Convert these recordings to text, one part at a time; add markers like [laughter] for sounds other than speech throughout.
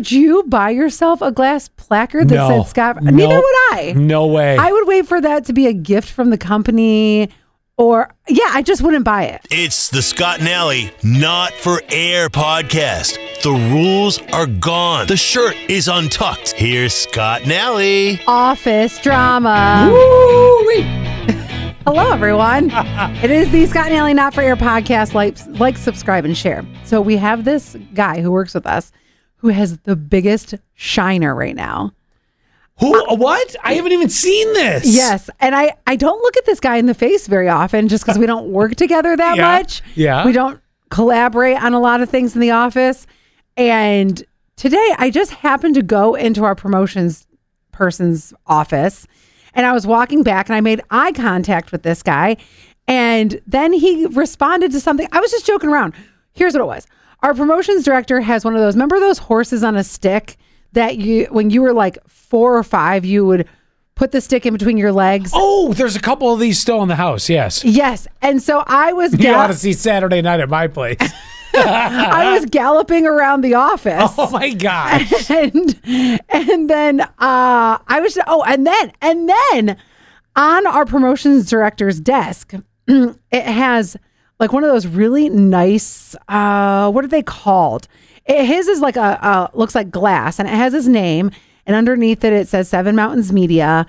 Would you buy yourself a glass placard that No. said Scott? No. Neither would I. No way. I would wait for that to be a gift from the company, or yeah, I just wouldn't buy it. It's the Scott and Ally Not for Air podcast. The rules are gone. The shirt is untucked. Here's Scott and Ally. Office drama. Mm-hmm. [laughs] Hello, everyone. [laughs] it is the Scott and Ally Not for Air podcast. Like, like, subscribe, and share. So we have this guy who works with us, who has the biggest shiner right now. Who? Uh, what? I haven't even seen this. Yes, and I I don't look at this guy in the face very often, just because we don't work together that Yeah, much. yeah. we don't collaborate on a lot of things in the office. And today, I just happened to go into our promotions person's office, and I was walking back, and I made eye contact with this guy, and then he responded to something. I was just joking around. Here's what it was: our promotions director has one of those. Remember those horses on a stick that you, when you were like four or five, you would put the stick in between your legs. Oh, there's a couple of these still in the house. Yes. Yes, and so I was You gal- ought to see Saturday night at my place. [laughs] [laughs] I was galloping around the office. oh my gosh. [laughs] and and then uh I was oh and then and then on our promotions director's desk [clears throat] it has like one of those really nice uh what are they called it, his is like a uh looks like glass and it has his name and underneath it it says Seven Mountains Media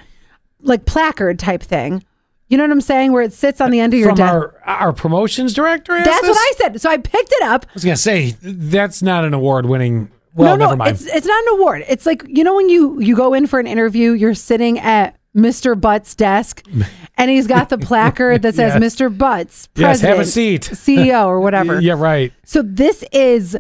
like placard type thing you know what I'm saying where it sits on the end of your From desk our our promotions director. that's this? what I said so I picked it up I was gonna say that's not an award winning. Well, no, never mind. it's it's not an award. It's like you know when you you go in for an interview, you're sitting at Mr. Butt's desk, [laughs] and he's got the placard that says Yes. Mr. Butts, Yes, have a President, seat. [laughs] CEO or whatever. yeah, right. So this is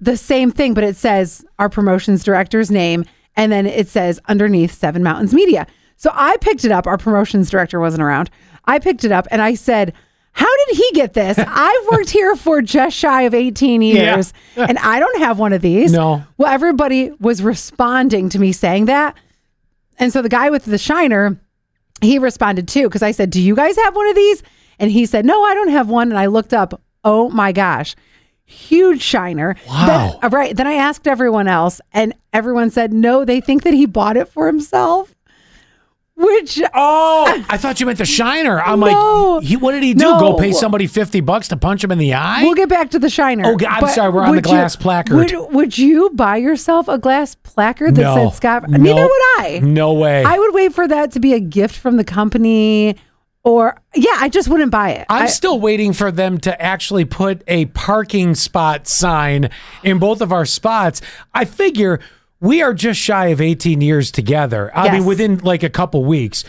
the same thing, but it says our promotions director's name, and then it says underneath Seven Mountains Media. So I picked it up. Our promotions director wasn't around. I picked it up and I said, How did he get this? [laughs] I've worked here for just shy of 18 years and I don't have one of these. No. Well, everybody was responding to me saying that. And so the guy with the shiner, he responded too because I said, "Do you guys have one of these?" And he said, "No, I don't have one." And I looked up. Oh my gosh, huge shiner! Wow. Then, right. Then I asked everyone else, and everyone said no. They think that he bought it for himself. Which Oh, uh, I thought you meant the shiner. I'm No. like, he, what did he do? No. Go pay somebody fifty bucks to punch him in the eye? we'll get back to the shiner. Oh, I'm sorry, we're on the would you- glass placard. Would, would you buy yourself a glass placard that no, said Scott? no, Neither would I. No way. I would wait for that to be a gift from the company, or yeah, I just wouldn't buy it. I'm I- still waiting for them to actually put a parking spot sign in both of our spots. I figure we are just shy of 18 years together. I Yes. mean, within like a couple weeks.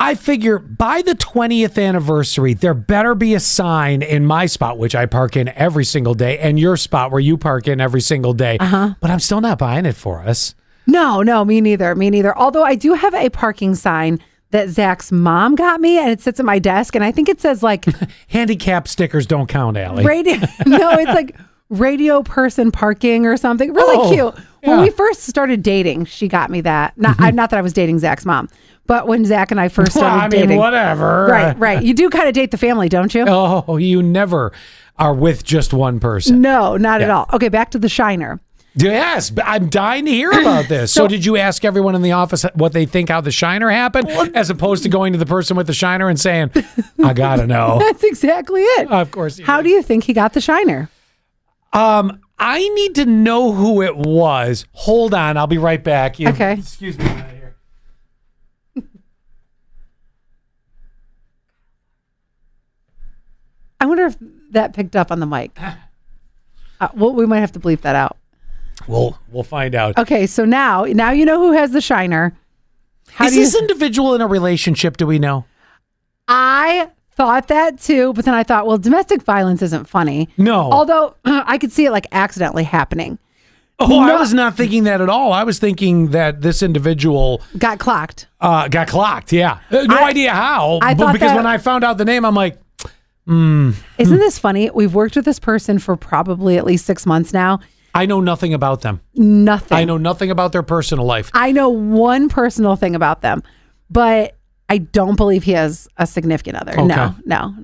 I figure by the 20th anniversary, there better be a sign in my spot, which I park in every single day, and your spot where you park in every single day. Uh-huh. But I'm still not buying it for us. no, no, me neither, me neither. Although I do have a parking sign that Zach's mom got me, and it sits at my desk, and I think it says like [laughs] Handicap stickers don't count, Ally. radio. [laughs] no, it's like radio person parking or something. Really Oh, cute. When we first started dating, she got me that. Not, I, not that I was dating Zach's mom, but when Zach and I first Well, started I mean, dating, whatever. right, right. You do kind of date the family, don't you? Oh, you never are with just one person. No, not at all. Okay, back to the shiner. Yes, I'm dying to hear [clears throat] about this. so, So- did you ask everyone in the office what they think how the shiner happened, as opposed to going to the person with the shiner and saying, "I gotta [laughs] know"? That's exactly it. of course. you How did. do you think he got the shiner? Um, I need to know who it was. Hold on, I'll be right back. You- Okay. Excuse me. a minute here. I wonder if that picked up on the mic. [laughs] Uh, well, we might have to bleep that out. We'll we'll find out. Okay, so now now you know who has the shiner. How Is this individual in a relationship? Do we know? I thought that too, but then I thought, well, domestic violence isn't funny. No. Although [clears throat] I could see it like accidentally happening. Oh, I was not thinking that at all. I was thinking that this individual Got clocked. uh, got clocked. Yeah, Uh, no I- idea how. I but because that- when I found out the name, I'm like, Isn't this funny? We've worked with this person for probably at least six months now. I know nothing about them. Nothing. I know nothing about their personal life. I know one personal thing about them, but I don't believe he has a significant other. No, Okay. no.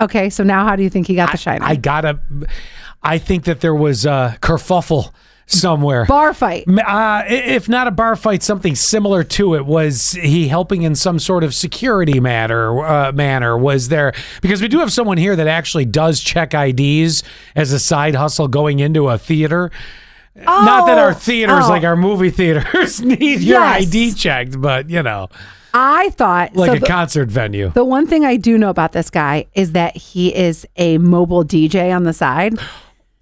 Okay, so now how do you think he got the shiner? I gotta. I think that there was a kerfuffle somewhere. Bar fight. Uh, if not a bar fight, something similar to it. Was he helping in some sort of security matter uh, manner? Was there because we do have someone here that actually does check IDs as a side hustle going into a theater. not that our Oh, theaters, oh. like our movie theaters, [laughs] need your Yes. ID checked, but you know, I thought like so a the, concert venue. the one thing I do know about this guy is that he is a mobile DJ on the side.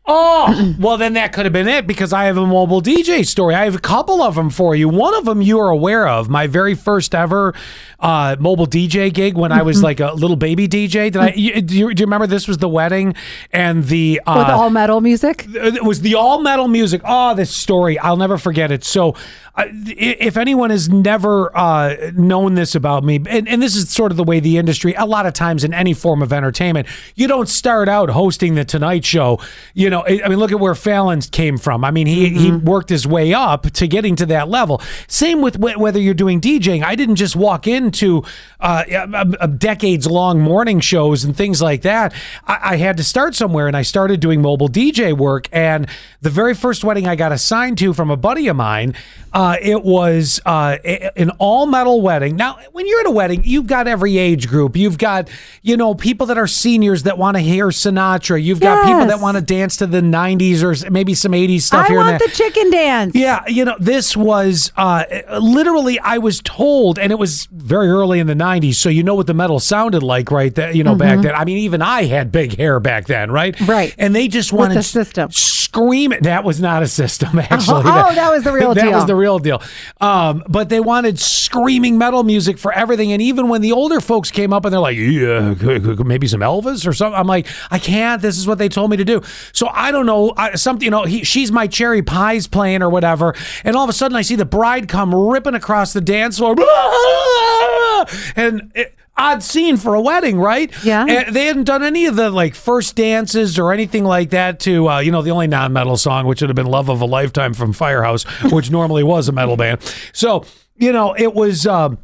Oh, well, then that could have been it because I have a mobile DJ story. I have a couple of them for you. One of them you are aware of. My very first ever uh, mobile DJ gig when I was like a little baby DJ. Did I? You, do, you, do you remember this was the wedding and the uh, With all metal music. it was the all metal music. Oh, this story, I'll never forget it. So, uh, if anyone has never uh, known this about me, and, and this is sort of the way the industry, a lot of times in any form of entertainment, you don't start out hosting the Tonight Show. You know, I I mean, look at where Fallon came from. I mean, he he worked his way up to getting to that level. Same with wh- whether you're doing DJing. I didn't just walk into uh, decades long morning shows and things like that. I, I had to start somewhere, and I started doing mobile DJ work. And the very first wedding I got assigned to from a buddy of mine, uh, it was uh, an all metal wedding. Now, when you're at a wedding, you've got every age group. You've got you know people that are seniors that want to hear Sinatra. You've got people that want to dance to the '90s or maybe some '80s stuff I here and want the chicken dance. Yeah, you know, this was uh, literally I was told, and it was very early in the '90s, so you know what the metal sounded like, right? That you know back then. I mean, even I had big hair back then, right? Mm-hmm. Right. And they just With wanted the system. scream it. That was not a system, [laughs] actually. Oh, that was the real that deal. That was the real deal. Um, but they wanted screaming metal music for everything, and even when the older folks came up and they're like, "Yeah, maybe some Elvis or something," I'm like, "I can't. This is what they told me to do." So I don't know I, something. You know, he, she's my cherry pies playing or whatever, and all of a sudden I see the bride come ripping across the dance floor, [laughs] and. It, Odd scene for a wedding, right? Yeah. And they hadn't done any of the like first dances or anything like that to uh, you know the only non-metal song which would have been love of a lifetime from firehouse which normally was a metal band so you know it was um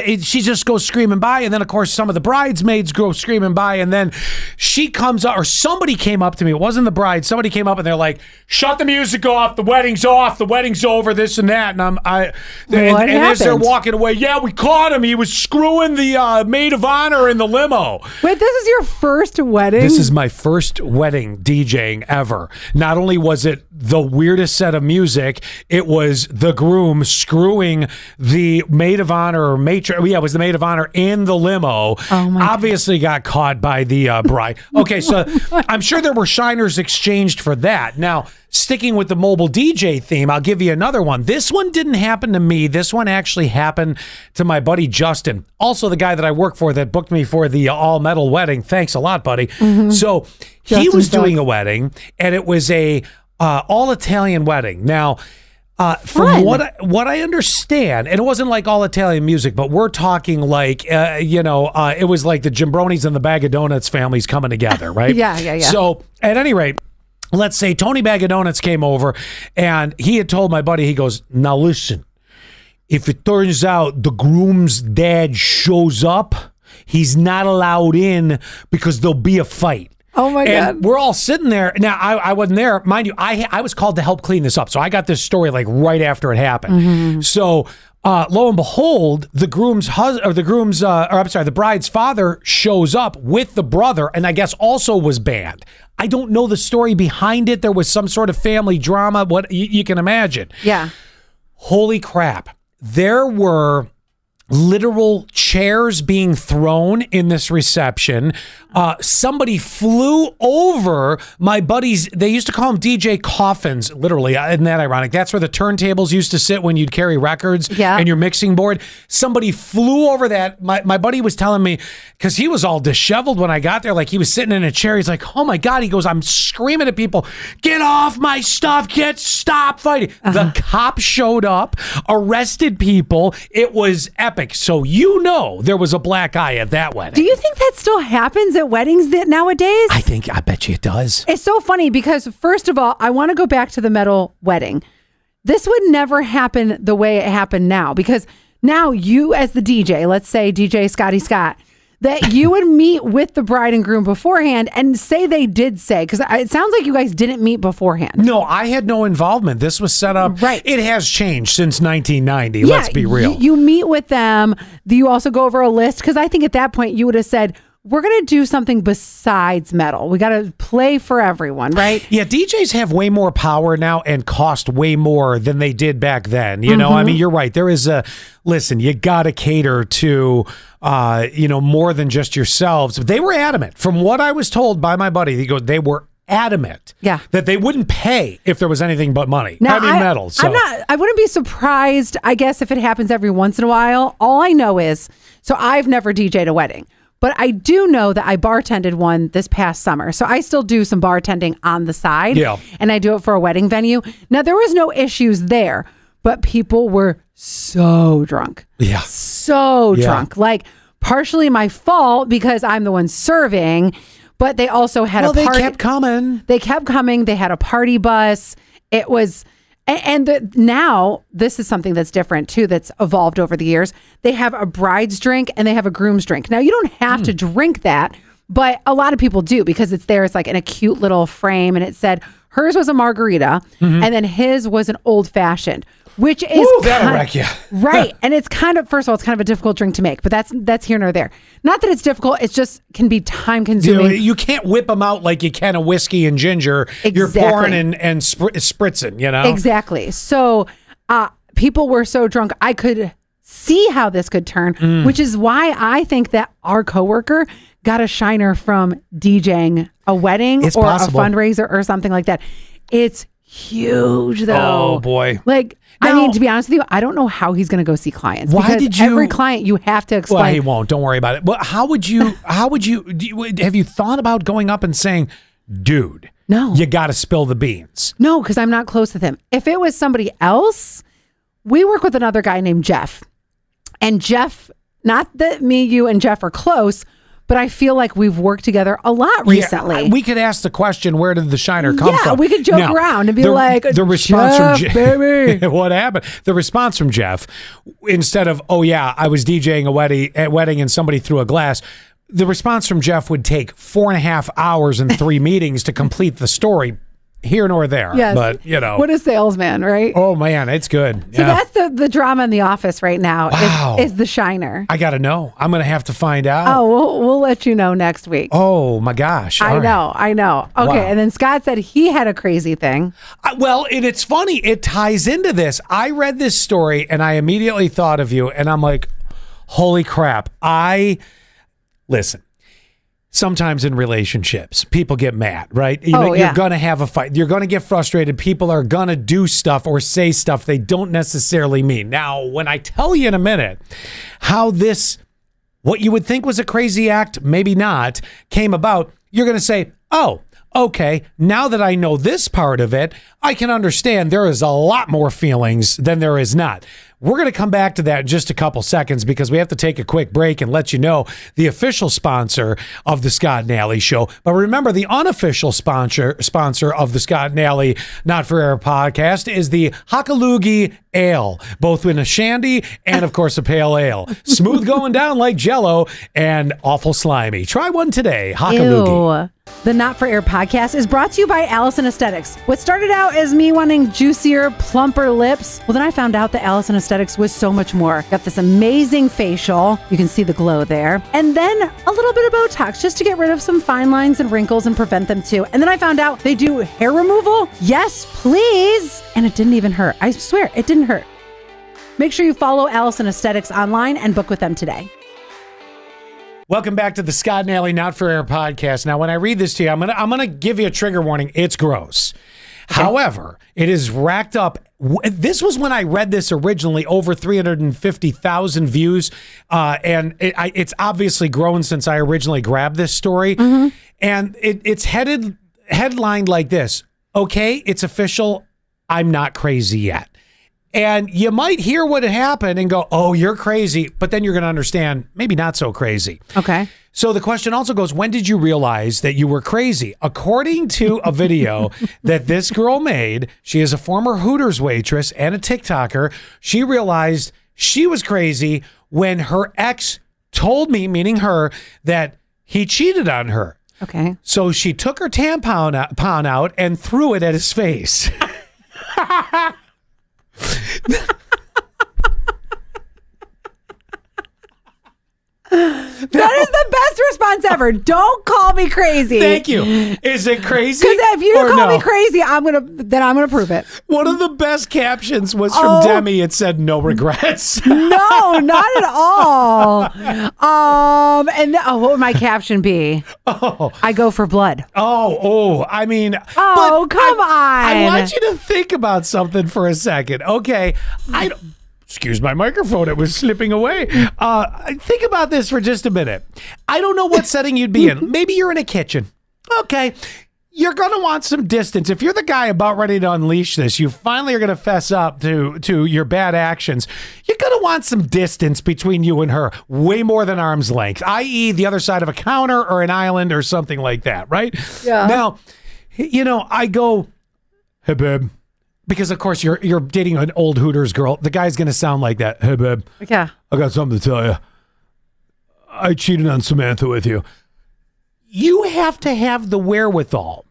she just goes screaming by, and then of course some of the bridesmaids go screaming by, and then she comes up, or somebody came up to me. It wasn't the bride. Somebody came up and they're like, "Shut the music off. The wedding's off. The wedding's over. This and that." And I'm, I, and, What and as they're walking away, yeah, we caught him. He was screwing the uh, maid of honor in the limo. Wait, this is your first wedding? This is my first wedding DJing ever. Not only was it the weirdest set of music, it was the groom screwing the maid of honor or matron. Yeah, it was the maid of honor in the limo. Oh, my Obviously got caught by the uh, bride. [laughs] Okay, so I'm sure there were shiners exchanged for that. Now, sticking with the mobile DJ theme, I'll give you another one. This one didn't happen to me. This one actually happened to my buddy Justin, also the guy that I work for that booked me for the all metal wedding. Thanks a lot, buddy. So he was doing a wedding, and it was a uh, all Italian wedding. Now. Uh, from Fun. what I, what I understand, and it wasn't like all Italian music, but we're talking like uh, you know, uh, it was like the Gimbronis and the Bag of Donuts families coming together, [laughs] right? Yeah, yeah, yeah. So at any rate, let's say Tony Bag of Donuts came over, and he had told my buddy, he goes, "Now listen, if it turns out the groom's dad shows up, he's not allowed in because there'll be a fight." Oh my and God. We're all sitting there. Now I, I wasn't there, mind you. I I was called to help clean this up, so I got this story like right after it happened. Mm-hmm. So. Uh, lo and behold, the groom's husband, or the groom's, uh, or I'm sorry, the bride's father shows up with the brother, and I guess also was banned. I don't know the story behind it. There was some sort of family drama. What you, you can imagine yeah. holy crap there were literal chairs being thrown in this reception. Uh, somebody flew over my buddies. They used to call them dj coffins literally. Uh, isn't that ironic? That's where the turntables used to sit when you'd carry records Yeah. and your mixing board. Somebody flew over that. My, my buddy was telling me because he was all disheveled when i got there. Like he was sitting in a chair. He's like oh my god he goes i'm screaming at people get off my stuff get stop fighting the cop showed up arrested people. It was epic so you know there was a black eye at that wedding Do you think that still happens at weddings that nowadays? i think i bet you it does It's so funny because first of all, I want to go back to the metal wedding. This would never happen the way it happened now because now you as the DJ, let's say DJ Scotty Scott, that you would meet with the bride and groom beforehand and say they did say because it sounds like you guys didn't meet beforehand. No, I had no involvement. This was set up. Right. It has changed since 1990. let's be real. You, meet with them. Do you also go over a list because I think at that point you would have said, "We're going to do something besides metal. We got to play for everyone, right?" [sighs] Yeah, DJs have way more power now and cost way more than they did back then. You know, I Mm-hmm. mean, you're right. There is a listen, you got to cater to uh, you know, more than just yourselves. But They were adamant from what I was told by my buddy. He goes, they were adamant Yeah. that they wouldn't pay if there was anything but money. Now, Heavy I, metal. So I'm not. I wouldn't be surprised. I guess if it happens every once in a while. All I know is, so I've never DJ'd a wedding, but I do know that I bartended one this past summer. So I still do some bartending on the side. Yeah. and I do it for a wedding venue. Now there was no issues there, but people were so drunk. Yeah. so Yeah. drunk. Like partially my fault because I'm the one serving, but they also had well, a party. they kept coming. They kept coming. They had a party bus. It was, and the, now this is something that's different too. That's evolved over the years. They have a bride's drink and they have a groom's drink. Now you don't have Hmm. to drink that, but a lot of people do because it's there. It's like in a cute little frame, and it said hers was a margarita, and then his was an old fashioned, which is. Ooh, that'll wreck ya. [laughs] right. And it's kind of first of all, it's kind of a difficult drink to make, but that's that's here nor there. Not that it's difficult. It's just can be time You, consuming. you can't whip them out like you can a whiskey and ginger. You're pouring and, and spr- spritzing, you know? Exactly. So uh, people were so drunk, I could see how this could turn, Mm. which is why I think that our coworker got a shiner from DJing a wedding It's or possible. a fundraiser or something like that. It's huge though. Oh, boy. Like I mean, to be honest with you, I don't know how he's going to go see clients. Why did you- Every client you have to explain. Well, he won't. Don't worry about it. But how would you? How would you? Do you have you thought about going up and saying, "Dude, No. you got to spill the beans"? No, because I'm not close with him. If it was somebody else, we work with another guy named Jeff. And Jeff, not that me, you, and Jeff are close, but I feel like we've worked together a lot recently. Yeah, we could ask the question, "Where did the shiner come from Yeah, from?" we could joke around and be the, like, "The response from "Jeff, Jeff, baby." [laughs] what happened?" The response from Jeff, instead of, "Oh yeah, I was DJing a wedding at wedding and somebody threw a glass." The response from Jeff would take four and a half hours and three [laughs] meetings to complete the story, here nor there. yes. but you know, What a salesman, right? oh man, it's good. so Yeah. that's the, the drama in the office right now Wow. is, is the shiner. I gotta know. I'm gonna have to find out. Oh, we'll, we'll let you know next week. Oh my gosh! I All right. know, I know. Okay, Wow. and then Scott said he had a crazy thing. I- well, and it's funny. It ties into this. I read this story and I immediately thought of you, and I'm like, "Holy crap!" I listen. Sometimes in relationships, people get mad, right? You Oh, know, yeah. You're gonna have a fight. You're gonna get frustrated. People are gonna do stuff or say stuff they don't necessarily mean. Now, when I tell you in a minute how this what you would think was a crazy act, maybe not, came about, you're going to say, oh, okay, now that I know this part of it, I can understand there is a lot more feelings than there is not. We're going to come back to that in just a couple seconds because we have to take a quick break and let you know the official sponsor of the Scott and Ally show. But remember, the unofficial sponsor sponsor of the Scott and Ally Not for Air podcast is the Hakalugi Ale, both in a shandy and, of course, a pale ale. Smooth going down like jello and awful slimy. Try one today. Hakalugi. Ew. The Not for Air podcast is brought to you by Allison Aesthetics. What started out as me wanting juicier, plumper lips, well, then I found out that Allison Aesthetics was so much more. Got this amazing facial. You can see the glow there. And then a little bit of Botox just to get rid of some fine lines and wrinkles and prevent them too. And then I found out they do hair removal. Yes, please. And it didn't even hurt. I swear, it didn't hurt. Make sure you follow Allison Aesthetics online and book with them today. Welcome back to the Scott and Not for Air podcast. Now, when I read this to you, I'm gonna I'm gonna give you a trigger warning. It's gross. However, it is racked up. This was when I read this originally, over 350,000 views, uh, and it, I, it's obviously grown since I originally grabbed this story. And it, it's headed headlined like this: "Okay, it's official. I'm not crazy yet." And you might hear what had happened and go, "Oh, you're crazy," but then you're going to understand maybe not so crazy. Okay. So the question also goes, when did you realize that you were crazy? According to a video [laughs] that this girl made, she is a former Hooters waitress and a TikToker. She realized she was crazy when her ex told me, meaning her, that he cheated on her. Okay. So she took her tampon uh, out, and threw it at his face. [laughs] [laughs] That is the best response ever. Don't call me crazy. Thank you. Is it crazy? Because if you call no? me crazy, I'm gonna then I'm gonna prove it. One of the best captions was from Oh. Demi. It said, "No regrets." [laughs] No, not at all. [laughs] Um, and oh, what would my caption be? oh, I go for blood. oh, oh! I mean, Oh, come I, I want you to think about something for a second. Okay, I. Excuse my microphone; it was slipping away. Uh, think about this for just a minute. I don't know what setting you'd be in. [laughs] Maybe you're in a kitchen. Okay. You're gonna want some distance. If you're the guy about ready to unleash this, you finally are gonna fess up to to your bad actions. You're gonna want some distance between you and her, way more than arm's length, i.e., the other side of a counter or an island or something like that, right? Yeah. Now, you know, I go, hey babe, because of course you're you're dating an old Hooters girl. The guy's gonna sound like that. Hey babe, Yeah. I got something to tell you. I cheated on Samantha with you. You have to have the wherewithal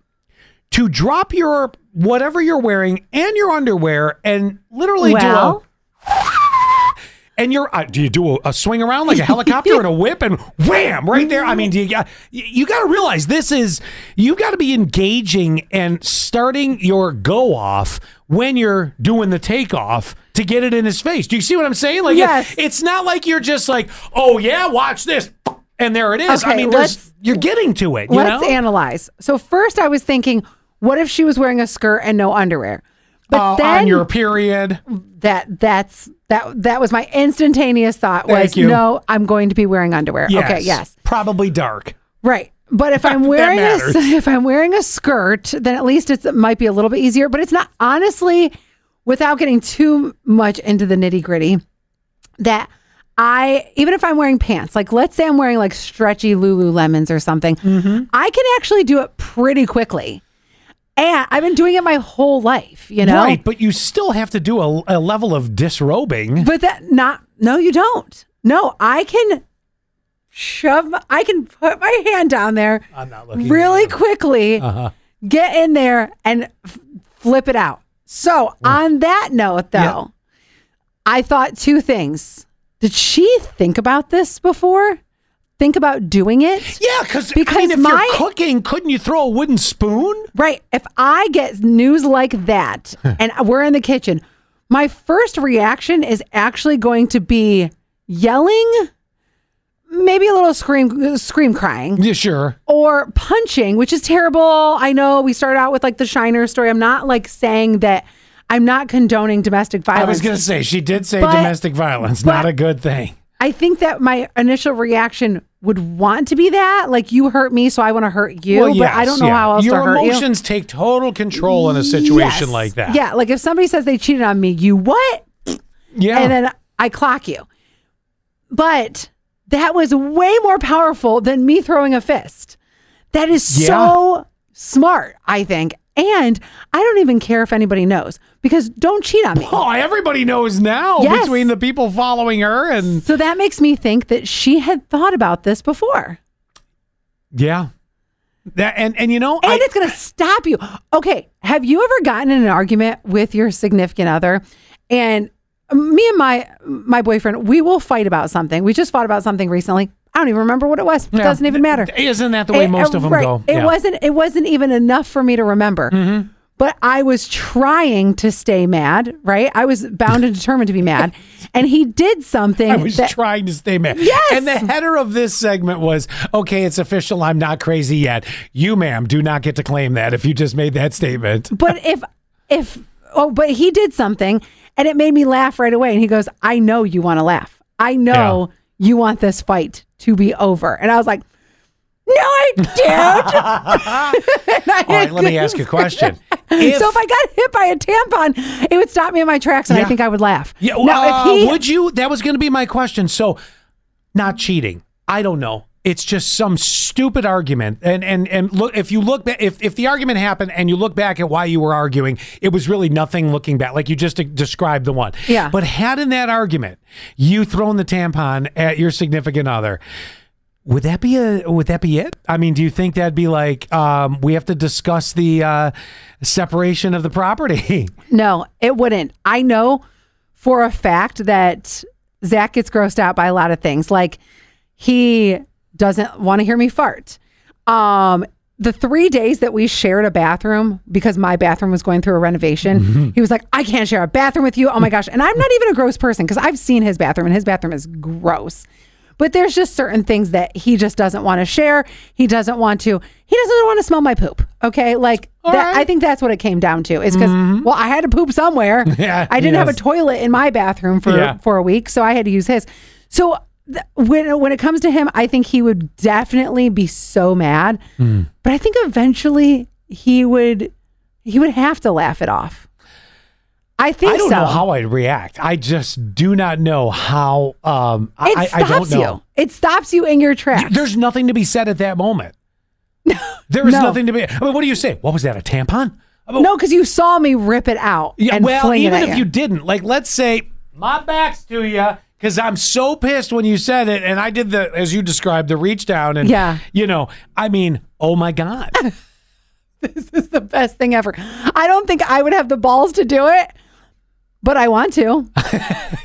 to drop your whatever you're wearing and your underwear and literally Well, do a [laughs] and you're uh, do you do a, a swing around like a helicopter and a [laughs] whip and wham right there i mean do you you got to realize this is you got to be engaging and starting your go off when you're doing the takeoff to get it in his face do you see what i'm saying like Yes. it's not like you're just like oh yeah watch this and there it is i mean there's you're getting to it you let's know analyze. So first, I was thinking, what if she was wearing a skirt and no underwear? But Uh, then on your period that that's that that was my instantaneous thought was Thank you. no, I'm going to be wearing underwear. yes, Okay, yes. probably dark Right. But if I'm wearing a, [laughs] if I'm wearing a skirt, then at least it's, it might be a little bit easier. But it's not honestly, without getting too much into the nitty gritty, that I even if I'm wearing pants, like let's say I'm wearing like stretchy Lululemons or something, Mm-hmm. I can actually do it pretty quickly. And I've been doing it my whole life, you know. right but you still have to do a, a level of disrobing But that not no, you don't. No, I can shove. my- I can put my hand down there i'm not looking really quickly. Uh-huh. Get in there and f- flip it out. So on that note, though, Yeah. I thought two things. Did she think about this before? Think about doing it? Yeah, because Because I mean, if my- you're cooking, couldn't you throw a wooden spoon? Right. If I get news like that [laughs] and we're in the kitchen, my first reaction is actually going to be yelling, maybe a little scream scream crying Yeah, sure. or punching, which is terrible. I know we started out with like the Shiner story. I'm not like saying that I'm not condoning domestic violence. I was gonna say she did say But- domestic violence, not a good thing. I think that my initial reaction would want to be that, like you hurt me, so I want to hurt you. Well, but I don't know yeah. how else Your to hurt you. emotions take total control in a situation Yes. like that. Yeah, like if somebody says they cheated on me, you what? yeah. And then I clock you. But that was way more powerful than me throwing a fist. That is so smart, I think. And I don't even care if anybody knows because don't cheat on me. oh, everybody knows now Yes. between the people following her and So that makes me think that she had thought about this before. yeah. That and and you know And I, it's going to stop you. Okay. Have you ever gotten in an argument with your significant other and me and my my boyfriend, we will fight about something. We just fought about something recently. I don't even remember what it was. It Yeah. doesn't even matter. Isn't that the way It- most of them right. go? It Yeah. Mm-hmm. wasn't it wasn't even enough for me to remember. But I was trying to stay mad, right? I was bound and determined to be mad. [laughs] And he did something I was that trying to stay mad. Yes! And the header of this segment was, okay, it's official. I'm not crazy yet. You, ma'am, do not get to claim that if you just made that statement. but [laughs] if if oh but he did something and it made me laugh right away and he goes i know you want to laugh i know you want this fight to be over and i was like no i don't [laughs] [laughs] All right, let me ask you a question. [laughs] If- so if i got hit by a tampon it would stop me in my tracks and Yeah. i think i would laugh Yeah, now uh, if he would you? That was going to be my question. So, not cheating. I don't know. It's just some stupid argument. And and and look, if you look back, if if the argument happened and you look back at why you were arguing, it was really nothing. Looking back, like you just described the one. Yeah. But had in that argument you thrown the tampon at your significant other. Would that be a? Would that be it? I mean, do you think that'd be like um, we have to discuss the uh, separation of the property? [laughs] No, it wouldn't. I know for a fact that Zach gets grossed out by a lot of things. Like he doesn't want to hear me fart. Um, the three days that we shared a bathroom because my bathroom was going through a renovation, he was like, I can't share a bathroom with you. Oh my gosh. And I'm not even a gross person because I've seen his bathroom and his bathroom is gross. But there's just certain things that he just doesn't want to share. He doesn't want to, he doesn't want to smell my poop. Okay. Like that, right. I think that's what it came down to is because, well, I had to poop somewhere. [laughs] Yeah, I didn't have a toilet in my bathroom for, Yeah. for a week. So I had to use his. So when, when it comes to him, I think he would definitely be so mad. Hmm. But I think eventually he would, he would have to laugh it off. I think I don't so. know how I'd react. I just do not know how. Um, it I, I stops don't know. you. It stops you in your tracks. There's nothing to be said at that moment. [laughs] There is No. nothing to be. I mean, what do you say? What was that? A tampon? I mean, No, because you saw me rip it out Yeah, and well, even if you didn't, like, let's say my back's to you because I'm so pissed when you said it, and I did the as you described the reach down, and Yeah. you know, I mean, oh my god, [laughs] this is the best thing ever. I don't think I would have the balls to do it, but I want to.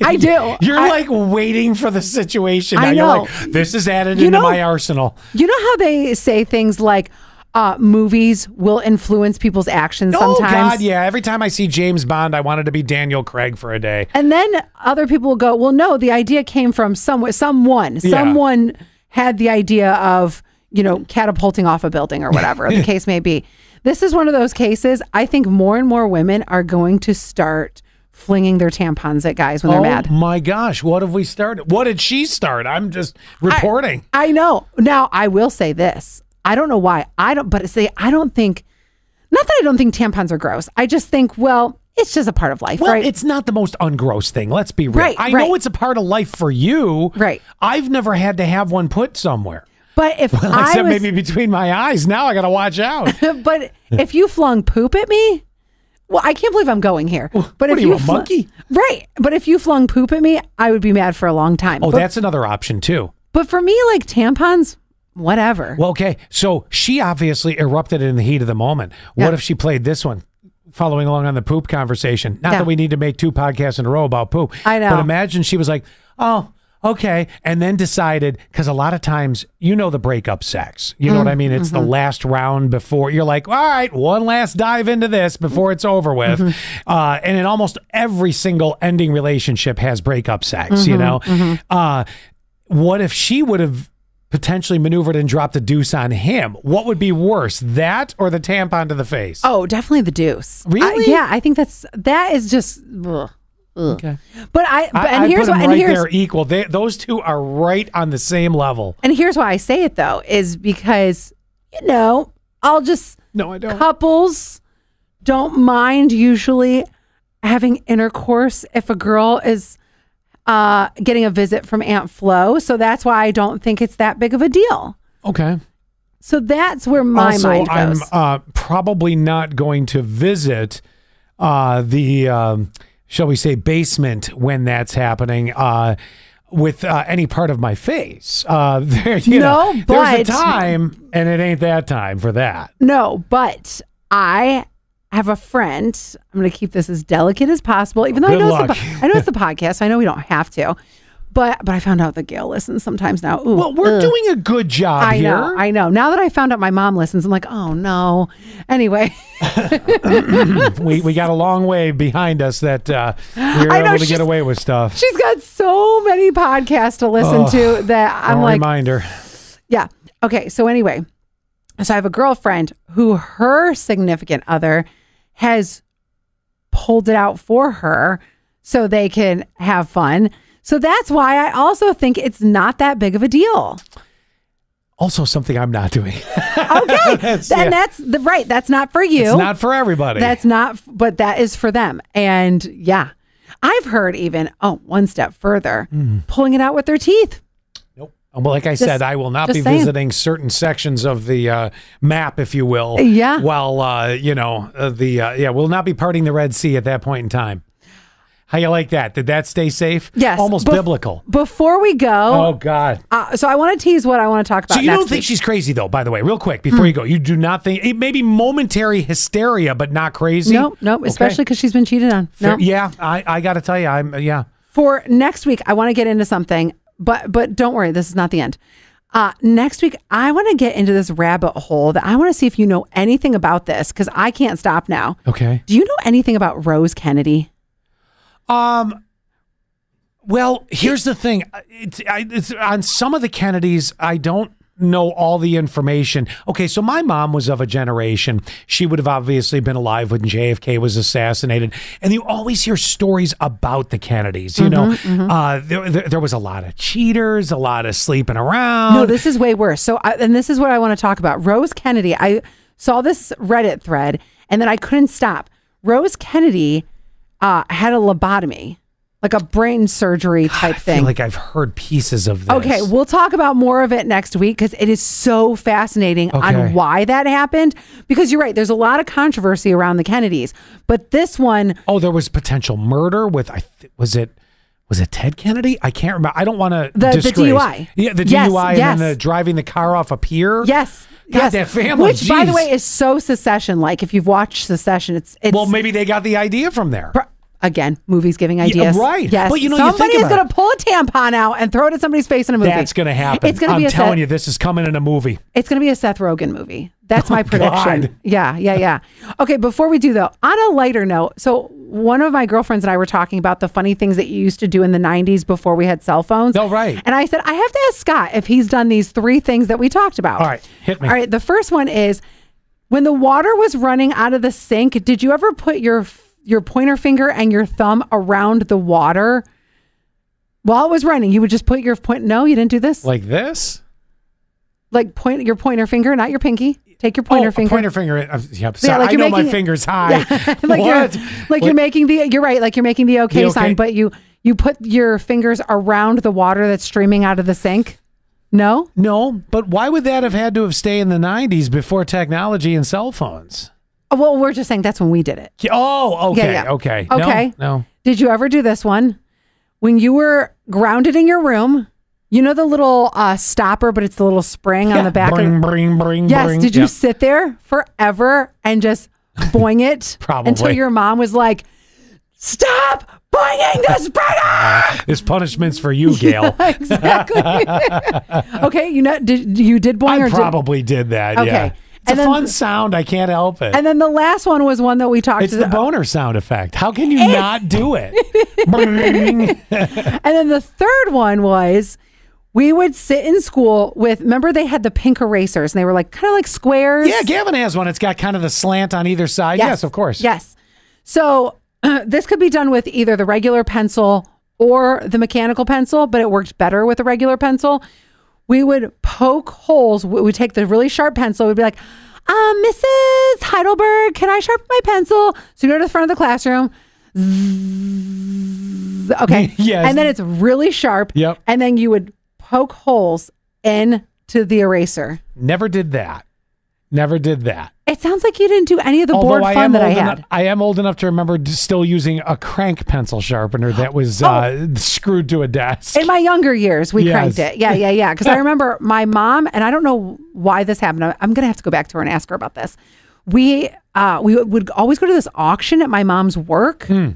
I do. [laughs] you're I- like waiting for the situation. I now. You're know. like, this is added You into know- my arsenal. you know how they say things like uh, movies will influence people's actions Oh sometimes. God, yeah. Every time I see James Bond, I wanted to be Daniel Craig for a day. And then other people will go, well, no, the idea came from somewhere, someone, someone had the idea of, you know, catapulting off a building or whatever the [laughs] case may be. This is one of those cases. I think more and more women are going to start flinging their tampons at guys when they're oh mad. my gosh, what have we started? What did she start? I'm just reporting. I know. Now, I will say this. I don't know why. I don't, but say, I don't think, not that I don't think tampons are gross. I just think, well, it's just a part of life, well, right? it's not the most ungross thing. Let's be real. Right, I right. know it's a part of life for you. Right. I've never had to have one put somewhere. but if [laughs] I Except was, maybe between my eyes. Now I got to watch out. [laughs] but if you flung poop at me, well, I can't believe I'm going here. But what if are you, a flu- monkey? right? But if you flung poop at me, I would be mad for a long time. Oh, but, that's another option too. but for me, like tampons, whatever. Well, okay. So she obviously erupted in the heat of the moment. What Yeah. if she played this one? Following along on the poop conversation. Not Yeah. that we need to make two podcasts in a row about poop. I know. But imagine she was like, oh, okay. And then decided, because a lot of times, you know, the breakup sex. You know what I Mm, mean? It's mm-hmm. the last round before you're like, all right, one last dive into this before it's over with. Mm-hmm. Uh, and in almost every single ending relationship has breakup sex, Mm-hmm, you know? Uh, what if she would have potentially maneuvered and dropped a deuce on him? What would be worse, that or the tampon to the face? oh, definitely the deuce. Really? I- yeah, I think that's that is just. ugh, ugh. Okay. But I, but, and I here's why, and right here's there equal. They, those two are right on the same level. and here's why I say it though is because you know I'll just No, I don't. couples don't mind usually having intercourse if a girl is uh, getting a visit from Aunt Flo. So that's why I don't think it's that big of a deal. Okay. So that's where my also, mind goes. I'm uh, probably not going to visit uh, the, um, shall we say, basement when that's happening. Uh, with uh, any part of my face, uh, [laughs] there, you No, know, there's a time, and it ain't that time for that. no, but I have a friend. I'm going to keep this as delicate as possible, even though I know, luck. it's the, I know it's the podcast. So I know we don't have to. But but I found out that Gail listens sometimes now. Ooh, Well, we're ugh. doing a good job I here. know, I know. Now that I found out my mom listens, I'm like, oh no. Anyway, [laughs] we we got a long way behind us that uh, we are I know, able to get away with stuff. she's got so many podcasts to listen Oh, to that I'm like, reminder. yeah. Okay. So anyway, so I have a girlfriend who her significant other has pulled it out for her so they can have fun. So that's why I also think it's not that big of a deal. Also, something I'm not doing. Okay. [laughs] That's- and yeah. that's the right. That's not for you. It's not for everybody. That's not, but that is for them. And yeah, I've heard even, oh, one step further, Mm-hmm. pulling it out with their teeth. Well, like I said, I will not be saying. visiting certain sections of the uh, map, if you will. Yeah. While uh, you know uh, the uh, yeah, we'll not be parting the Red Sea at that point in time. How you like that? Did that stay safe? Yes. Almost Bef- biblical. Before we go, Oh God. uh, so I want to tease what I want to talk about. So you don't think week. she's crazy though? By the way, real quick before you go, you do not think it may be momentary hysteria, but not crazy. Nope, nope. Okay. Especially because she's been cheated on. Fair- No. Yeah, I, I got to tell you, I'm yeah. For next week, I want to get into something, but but don't worry, this is not the end. Uh, next week, I want to get into this rabbit hole that I want to see if you know anything about this because I can't stop now. Okay. Do you know anything about Rose Kennedy? Um. Well, here's the thing. It's, I, it's on some of the Kennedys. I don't know all the information. Okay, so my mom was of a generation. She would have obviously been alive when JFK was assassinated, and you always hear stories about the Kennedys. You know, uh, there, there, there was a lot of cheaters, a lot of sleeping around. No, this is way worse. So, I, and this is what I want to talk about. Rose Kennedy. I saw this Reddit thread, and then I couldn't stop. Rose Kennedy uh, had a lobotomy, like a brain surgery type I thing. feel like I've heard pieces of this. Okay, we'll talk about more of it next week because it is so fascinating Okay. on why that happened. Because you're right, there's a lot of controversy around the Kennedys, but this one, Oh, there was potential murder with I th- was it was it Ted Kennedy? I can't remember. I don't want to The- the. DUI. Yeah, the Yes, DUI and then the driving the car off a pier. yes, God, yes, that family, which by the way is so Succession like. If you've watched Succession, it's it's Well, maybe they got the idea from there. Again, movies giving ideas. right. Yes. But you know, you think somebody is going to pull a tampon out and throw it at somebody's face in a movie. That's going to happen. It's going to I'm be telling Seth, you, this is coming in a movie. It's going to be a Seth Rogen movie. That's oh my prediction. God. Yeah, yeah, yeah. [laughs] Okay, before we do though, on a lighter note, so one of my girlfriends and I were talking about the funny things that you used to do in the 90s before we had cell phones. Oh, right. And I said, I have to ask Scott if he's done these three things that we talked about. All right, hit me. All right, the first one is when the water was running out of the sink, did you ever put your your pointer finger and your thumb around the water while it was running? You would just put your point. No, you didn't do this. Like, this? Like point your pointer finger, not your pinky. Take your pointer oh, finger. Pointer finger. Uh, yeah, Yeah, sorry, like I you're know my finger's [laughs] high. like what? you're like you're making the you're right, like you're making the okay, The okay? sign, but you you put your fingers around the water that's streaming out of the sink. No? No, but why would that have had to have stayed in the 90s before technology and cell phones? Oh, Well, we're just saying that's when we did it. Oh, okay, yeah. okay. Okay. No, no. Did you ever do this one? When you were grounded in your room, you know the little uh, stopper, but it's the little spring on the back Bring, of bring, bring, Yes. bring. Did you Yeah. sit there forever and just [laughs] boing it Probably. until your mom was like, "Stop boinging the springer!" This [laughs] punishment's for you, [laughs] Gail. exactly. okay, you know, did you did boing I or did, probably did that. Okay. Yeah. It's And a then- fun sound. I can't help it. And then the last one was one that we talked it's to the boner sound effect. How can you not do it? [laughs] And then the third one was we would sit in school with remember they had the pink erasers and they were like kind of like squares. yeah, Gavin has one. It's got kind of the slant on either side. Yes, of course. Yes. So [clears throat] this could be done with either the regular pencil or the mechanical pencil, but it worked better with a regular pencil. We would poke holes. We would take the really sharp pencil. We'd be like, um, Mrs. Heidelberg, can I sharpen my pencil? So you go to the front of the classroom. Zzz. Okay. [laughs] Yes. And then it's really sharp. Yep. And then you would poke holes into the eraser. Never did that. Never did that. It sounds like you didn't do any of the board Although I fun that I had. enough, I am old enough to remember still using a crank pencil sharpener that was [gasps] uh, screwed to a desk. Oh. In my younger years, we Yes. cranked it. Yeah, yeah, yeah. Because I [laughs] remember my mom, and I don't know why this happened. I'm gonna have to go back to her and ask her about this. We uh, we would always go to this auction at my mom's work, Hmm.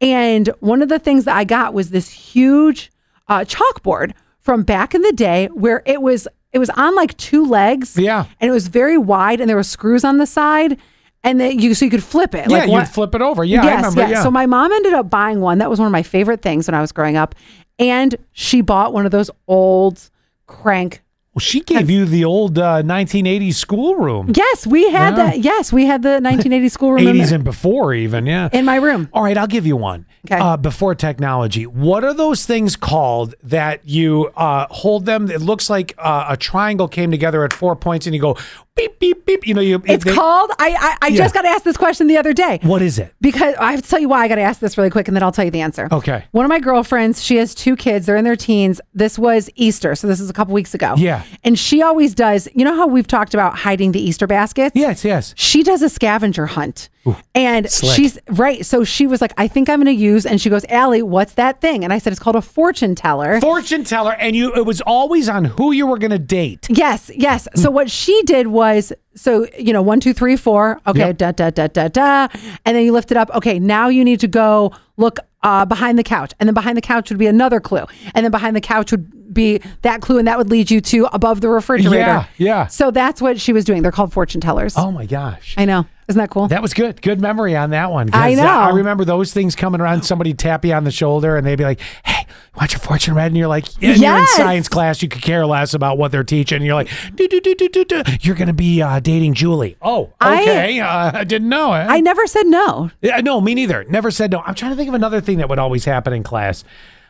and one of the things that I got was this huge uh, chalkboard from back in the day, where it was it was on like two legs, Yeah. and it was very wide, and there were screws on the side, and then you so you could flip it. yeah, like you'd flip it over. Yeah, I remember. Yeah. So my mom ended up buying one. That was one of my favorite things when I was growing up. And she bought one of those old crank. Well, she gave you the old uh, 1980s schoolroom. Yes, we had Yeah. that. Yes, we had the 1980 schoolroom 80s the- and before, even. Yeah. in my room. All right, I'll give you one. Okay. Uh, before technology, what are those things called that you uh, hold them? It looks like uh, a triangle came together at four points, and you go beep beep beep. You know, you. It's they- called. I I, I Yeah. just got asked this question the other day. What is it? Because I have to tell you why I got to ask this really quick, and then I'll tell you the answer. Okay. One of my girlfriends, she has two kids. They're in their teens. This was Easter, so this is a couple weeks ago. Yeah. And she always does. You know how we've talked about hiding the Easter baskets? Yes, yes. She does a scavenger hunt. and slick. she's right. So she was like, I think I'm going to use, and she goes, Ally, what's that thing? And I said, it's called a fortune teller. Fortune teller, and you. It was always on who you were going to date. Yes, yes. So what she did was, so you know, one, two, three, four. Okay, Yep. da da da da da, and then you lift it up. Okay, now you need to go look uh, behind the couch, and then behind the couch would be another clue, and then behind the couch would be that clue, and that would lead you to above the refrigerator. Yeah, yeah. So that's what she was doing. They're called fortune tellers. Oh my gosh. I know. Isn't that cool? That was good. Good memory on that one. I know. I remember those things coming around. Somebody tap you on the shoulder, and they'd be like, "Hey, want your fortune read?" And you're like, yeah, and "You're in science class. You could care less about what they're teaching." And you're like, "Do do do do do do." You're going to be uh, dating Julie. Oh, I- okay. uh, I didn't know it. I never said no. Yeah, no, me neither. Never said no. I'm trying to think of another thing that would always happen in class.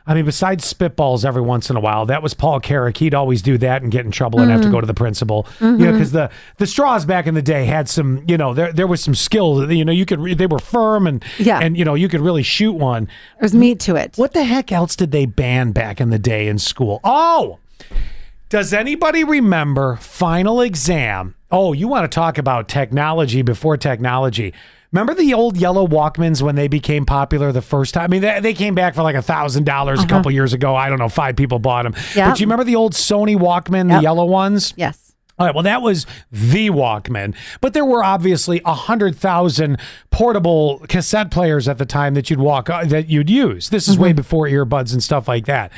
I mean, besides spitballs every once in a while, that was Paul Carrick. He'd always do that and get in trouble and have to mm-hmm. go to the principal. You know, mm-hmm. because the the straws back in the day had some, you know, there there was some skill. You know, you could they were firm and Yeah. and you know you could really shoot one. There's meat to it. What the heck else did they ban back in the day in school? Oh, does anybody remember final exam? Oh, you want to talk about technology before technology. Remember the old yellow Walkmans when they became popular the first time? I mean, they, they came back for like a thousand dollars a uh-huh. couple years ago. I don't know, five people bought them. Yeah. But you remember the old Sony Walkman, the yellow ones? Yes. All right, well, that was the Walkman, but there were obviously a hundred thousand portable cassette players at the time that you'd walk uh, that you'd use. This is way before earbuds and stuff like that.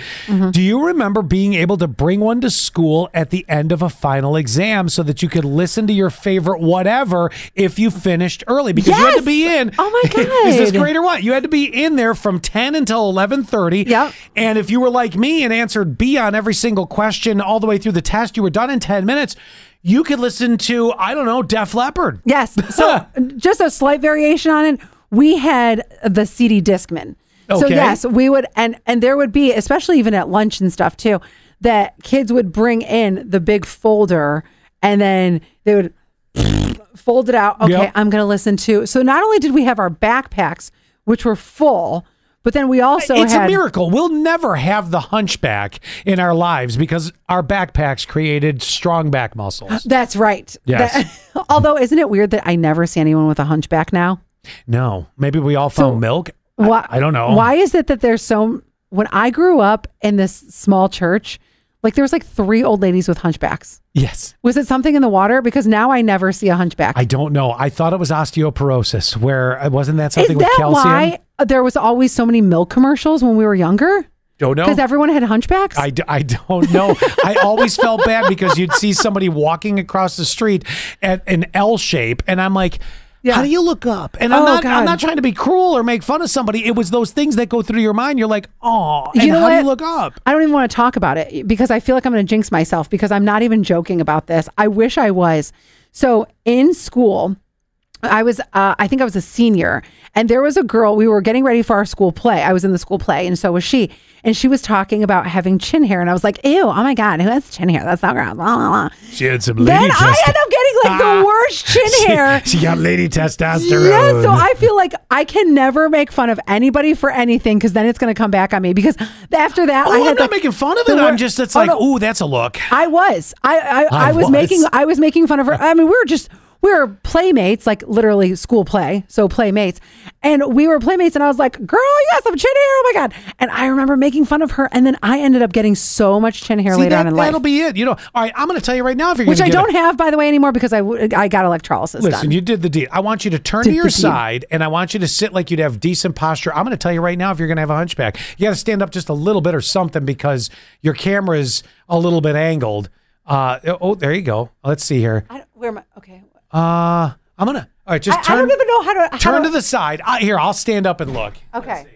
Do you remember being able to bring one to school at the end of a final exam so that you could listen to your favorite whatever if you finished early because you had to be in? Oh my god! [laughs] is this great or what? You had to be in there from ten until eleven thirty. Yeah. And if you were like me and answered B on every single question all the way through the test, you were done in 10 minutes. You could listen to, I don't know, Def Leppard. Yes. [laughs] So just a slight variation on it. We had the CD Discman. Okay. So yes, we would and and there would be especially even at lunch and stuff too that kids would bring in the big folder and then they would [sniffs] fold it out. Okay, Yep. I'm going to listen to. So not only did we have our backpacks which were full, but then we also it's had a miracle. We'll never have the hunchback in our lives because our backpacks created strong back muscles. [gasps] That's right. Yes. That- [laughs] although isn't it weird that I never see anyone with a hunchback now? No, maybe we all found milk. I- I, don't know. Why is it that there's so? When I grew up in this small church, like there was like three old ladies with hunchbacks. Yes. Was it something in the water? Because now I never see a hunchback. I don't know. I thought it was osteoporosis, where uh, wasn't that something with that calcium? why there was always so many milk commercials when we were younger? Don't know. Because everyone had hunchbacks. I, d- I don't know. I always felt bad because you'd see somebody walking across the street at an L shape, and I'm like, Yeah. how do you look up? And I'm Oh, not. God. I'm not trying to be cruel or make fun of somebody. It was those things that go through your mind. You're like, oh, and You know how do you look up? I don't even want to talk about it because I feel like I'm going to jinx myself because I'm not even joking about this. I wish I was. So in school, I was, uh, I think I was a senior, and there was a girl. We were getting ready for our school play. I was in the school play, and so was she. And she was talking about having chin hair, and I was like, "Ew! Oh my god, who has chin hair? That's not gross." Blah, blah, blah. She had some Then I end up getting like Ah. the worst chin hair. She got lady testosterone. Yeah, so I feel like I can never make fun of anybody for anything because then it's going to come back on me. Because after that, Oh, I I'm had not like, making fun of it. I'm just. It's Oh, like, no. ooh, that's a look. I was. I I, I, I was, was. making I was making fun of her. I mean, we were just we were playmates, like literally school play, so playmates, and we were playmates. And I was like, "Girl, you got some chin hair! Oh my god!" And I remember making fun of her, and then I ended up getting so much chin hair See, later that, on in life, that'll be it. You know. All right, I'm going to tell you right now if you're which I don't have by the way anymore because I, I got electrolysis Listen, done. you did the deed. I want you to turn Did to your the deed. side and I want you to sit like you'd have decent posture. I'm going to tell you right now if you're going to have a hunchback, you got to stand up just a little bit or something because your camera's a little bit angled. Uh, oh, there you go. Let's see here. I where am I? Okay, Uh, I'm going to, all right, I, just I turn, don't even know how to how turn to, to the side. Uh, here, I'll stand up and look. Okay.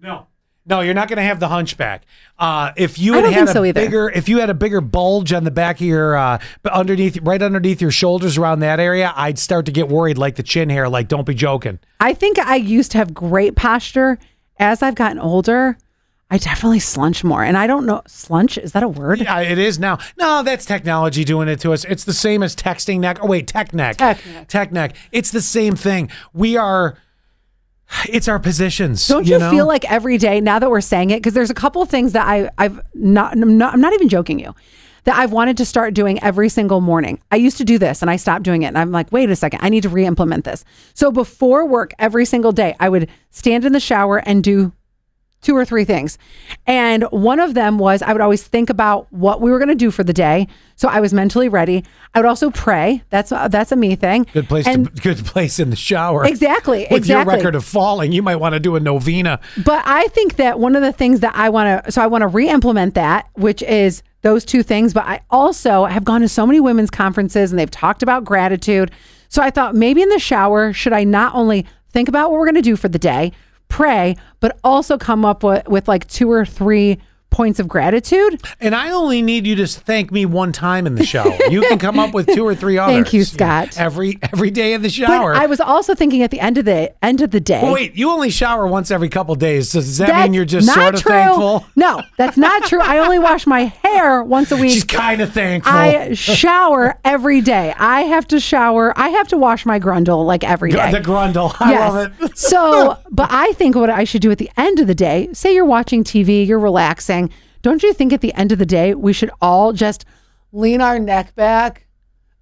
No. No, you're not going to have the hunchback. Uh, if you I had don't had think a so either. bigger, if you had a bigger bulge on the back of your, uh, underneath, right underneath your shoulders, around that area, I'd start to get worried, like the chin hair. Like, don't be joking. I think I used to have great posture. As I've gotten older, I definitely slunch more. And I don't know, slunch, is that a word? Yeah, it is now. No, that's technology doing it to us. It's the same as texting neck. Oh wait, tech neck. Tech neck. Tech neck. It's the same thing. We are. It's our positions. Don't you, know? feel like every day now that we're saying it? Because there's a couple of things that I, I've not I'm, not, I'm not even joking you, that I've wanted to start doing every single morning. I used to do this and I stopped doing it. And I'm like, wait a second, I need to re implement this. So before work every single day, I would stand in the shower and do two or three things. And one of them was I would always think about what we were going to do for the day. So I was mentally ready. I would also pray. That's a, that's a me thing. good place. And to, [laughs] good place in the shower. Exactly, [laughs] With your exactly. record of falling, you might want to do a novena. But I think that one of the things that I want to, so I want to re implement that, which is those two things. But I also have gone to so many women's conferences and they've talked about gratitude. So I thought maybe in the shower, should I not only think about what we're going to do for the day, pray, but also come up with, with like two or three points of gratitude? And I only need you to thank me one time in the shower. You can come up with two or three [laughs] others. Thank you, Scott. every every day in the But shower. I was also thinking at the end of the end of the day. Well, wait, you only shower once every couple days. So does that that's mean you're just sort of true. thankful? No, that's not true. I only wash my hair once a [laughs] week. She's kind of thankful. I [laughs] shower every day. I have to shower. I have to wash my grundle like every day. the grundle. I love it. so, but I think what I should do at the end of the day, say you're watching TV, you're relaxing. Don't you think at the end of the day, we should all just lean our neck back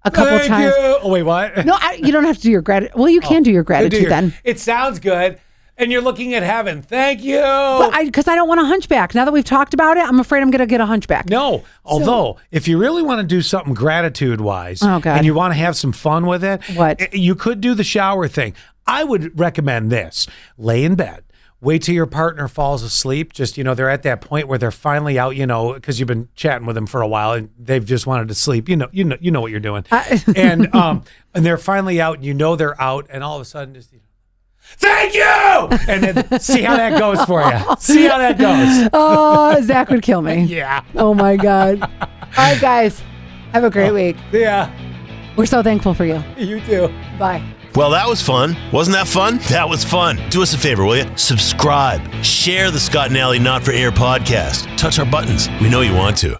a couple Thank times? you. Oh wait, what? No, I, you don't have to do your gratitude. Well, you can do your Do gratitude your- then. It sounds good, and you're looking at heaven. Thank you. But I, because I don't want a hunchback. Now that we've talked about it, I'm afraid I'm going to get a hunchback. No. Although, if you really want to do something gratitude wise Oh, God. and you want to have some fun with it, What? eh, you could do the shower thing. I would recommend this. Lay in bed. Wait till your partner falls asleep. Just, you know, they're at that point where they're finally out, you know, because you've been chatting with them for a while and they've just wanted to sleep. You know, you know, you know what you're doing. [laughs] and um and they're finally out and you know they're out and all of a sudden just you know, Thank you. And then see how that goes for you. See how that goes. Oh, Zach would kill me. [laughs] Yeah. Oh my God. All right, guys. Have a great week. Yeah. We're so thankful for you. You too. Bye. Well, that was fun. Wasn't that fun? That was fun. Do us a favor, will you? Subscribe. Share the Scott and Ally Not for Air podcast. Touch our buttons. We know you want to.